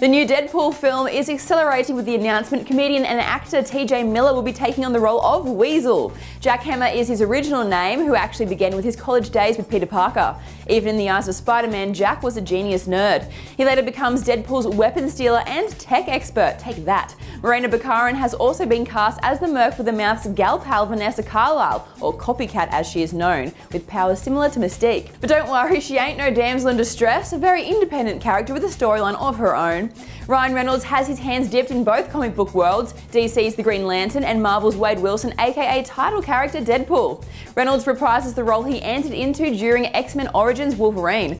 The new Deadpool film is accelerating with the announcement comedian and actor TJ Miller will be taking on the role of Weasel. Jack Hammer is his original name, who actually began with his college days with Peter Parker. Even in the eyes of Spider-Man, Jack was a genius nerd. He later becomes Deadpool's weapons dealer and tech expert. Take that. Morena Baccarin has also been cast as the Merc with the Mouth's gal pal Vanessa Carlysle, or Copycat as she is known, with powers similar to Mystique. But don't worry, she ain't no damsel in distress, a very independent character with a storyline of her own. Ryan Reynolds has his hands dipped in both comic book worlds, DC's The Green Lantern and Marvel's Wade Wilson, aka title character Deadpool. Reynolds reprises the role he entered into during X-Men Origins Wolverine.